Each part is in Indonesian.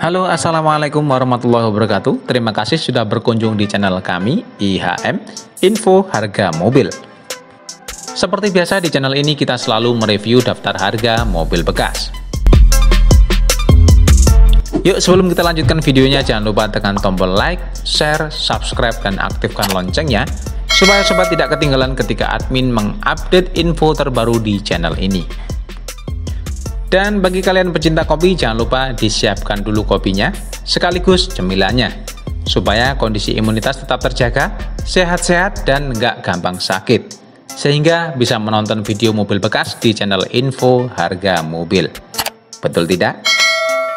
Halo Assalamualaikum warahmatullahi wabarakatuh. Terima kasih sudah berkunjung di channel kami IHM Info Harga Mobil. Seperti biasa di channel ini kita selalu mereview daftar harga mobil bekas. Yuk sebelum kita lanjutkan videonya jangan lupa tekan tombol like, share, subscribe, dan aktifkan loncengnya supaya sobat tidak ketinggalan ketika admin mengupdate info terbaru di channel ini. Dan bagi kalian pecinta kopi, jangan lupa disiapkan dulu kopinya, sekaligus cemilannya, supaya kondisi imunitas tetap terjaga, sehat-sehat, dan nggak gampang sakit. Sehingga bisa menonton video mobil bekas di channel info harga mobil. Betul tidak?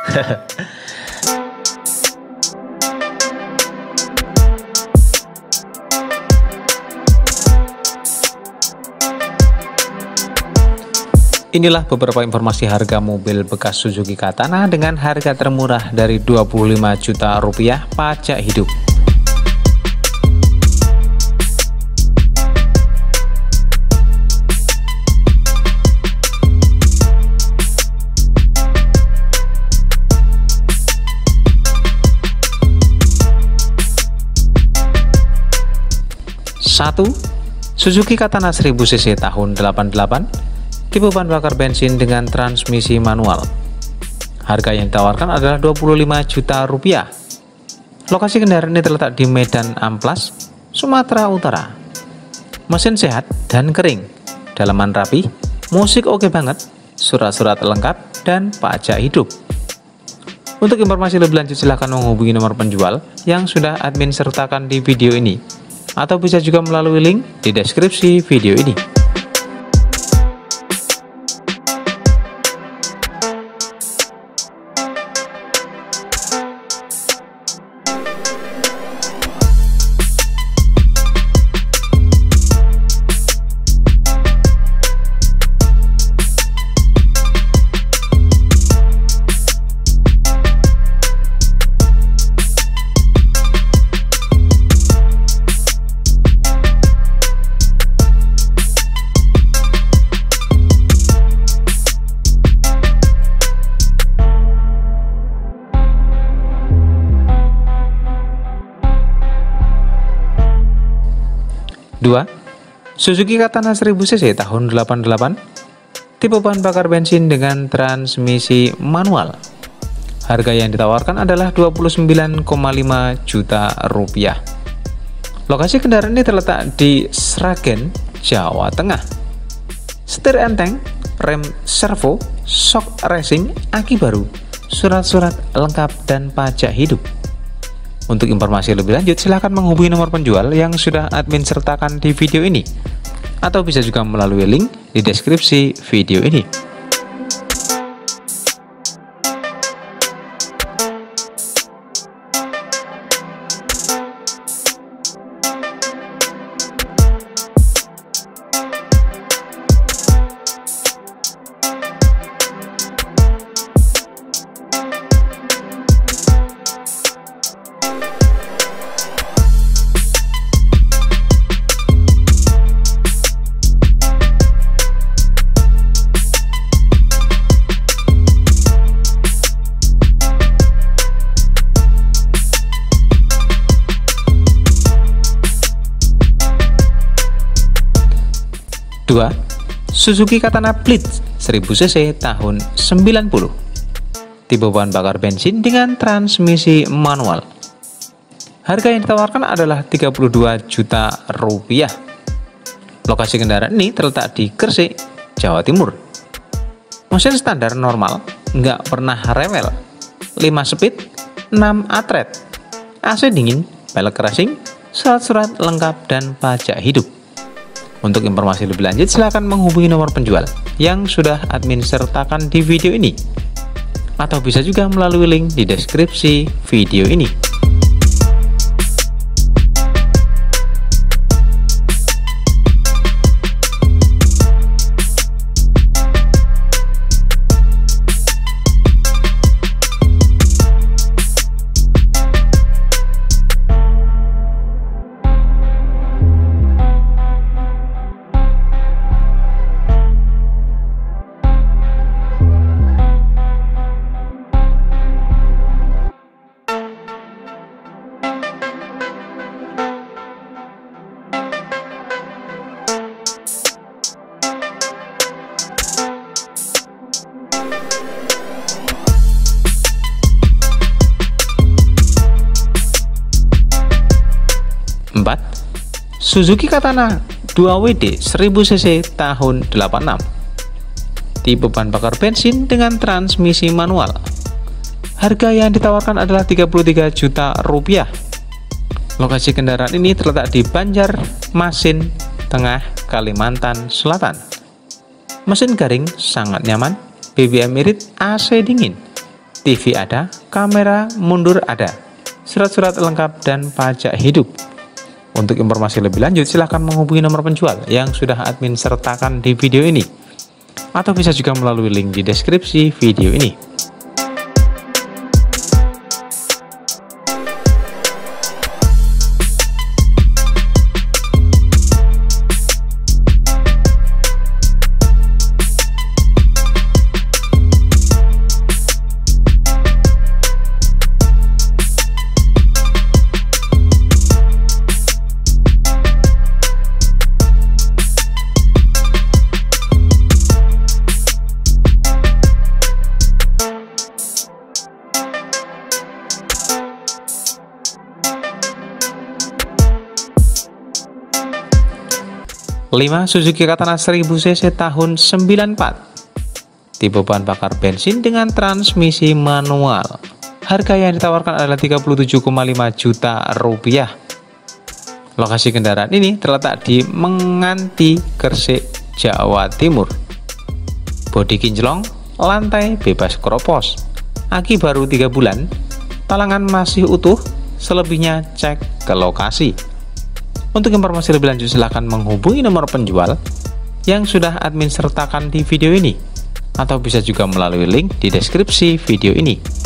Inilah beberapa informasi harga mobil bekas Suzuki Katana dengan harga termurah dari 25 juta rupiah pajak hidup. Satu, Suzuki Katana 1000 cc tahun 88 bahan bakar bensin dengan transmisi manual. Harga yang ditawarkan adalah 25 juta rupiah. Lokasi kendaraan ini terletak di Medan Amplas, Sumatera Utara. Mesin sehat dan kering, dalaman rapi, musik oke banget, surat-surat lengkap, dan pajak hidup. Untuk informasi lebih lanjut silahkan menghubungi nomor penjual yang sudah admin sertakan di video ini atau bisa juga melalui link di deskripsi video ini. 2. Suzuki Katana 1000cc tahun 88 Tipe bahan bakar bensin dengan transmisi manual. Harga yang ditawarkan adalah 29,5 juta rupiah. Lokasi kendaraan ini terletak di Sragen, Jawa Tengah. Setir enteng, rem servo, shock racing, aki baru, surat-surat lengkap dan pajak hidup untuk informasi lebih lanjut, silahkan menghubungi nomor penjual yang sudah admin sertakan di video ini. Atau bisa juga melalui link di deskripsi video ini. 2. Suzuki Katana Blitz 1000cc tahun 90 Tipe bahan bakar bensin dengan transmisi manual. Harga yang ditawarkan adalah 32 juta rupiah. Lokasi kendaraan ini terletak di Gresik, Jawa Timur. Mesin standar normal, nggak pernah rewel. 5 speed, 6 atret. AC dingin, pelek racing, surat-surat lengkap dan pajak hidup untuk informasi lebih lanjut, silahkan menghubungi nomor penjual yang sudah admin sertakan di video ini. Atau bisa juga melalui link di deskripsi video ini. Suzuki Katana 2WD 1000cc tahun 86 Tipe bahan bakar bensin dengan transmisi manual. Harga yang ditawarkan adalah 33 juta rupiah. Lokasi kendaraan ini terletak di Banjar, Masin, Tengah, Kalimantan Selatan. Mesin garing sangat nyaman, BBM irit, AC dingin. TV ada, kamera mundur ada. Surat-surat lengkap dan pajak hidup untuk informasi lebih lanjut, silahkan menghubungi nomor penjual yang sudah admin sertakan di video ini. Atau bisa juga melalui link di deskripsi video ini. 5. Suzuki Katana 1000cc tahun 94 Tipe bahan bakar bensin dengan transmisi manual. Harga yang ditawarkan adalah 37,5 juta rupiah. Lokasi kendaraan ini terletak di Menganti, Gresik, Jawa Timur. Bodi kinclong, lantai bebas kropos Aki baru 3 bulan, talangan masih utuh, selebihnya cek ke lokasi untuk informasi lebih lanjut silahkan menghubungi nomor penjual yang sudah admin sertakan di video ini atau bisa juga melalui link di deskripsi video ini.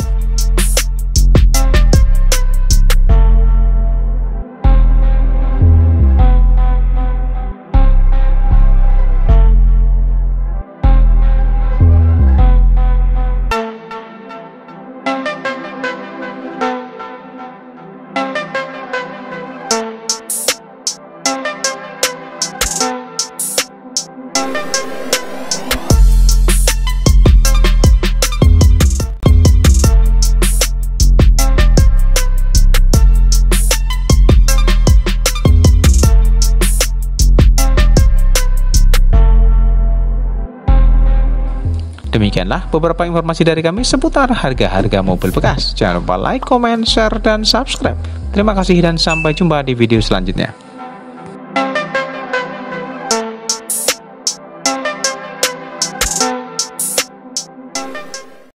Demikianlah beberapa informasi dari kami seputar harga-harga mobil bekas. Jangan lupa like, comment, share, dan subscribe. Terima kasih dan sampai jumpa di video selanjutnya.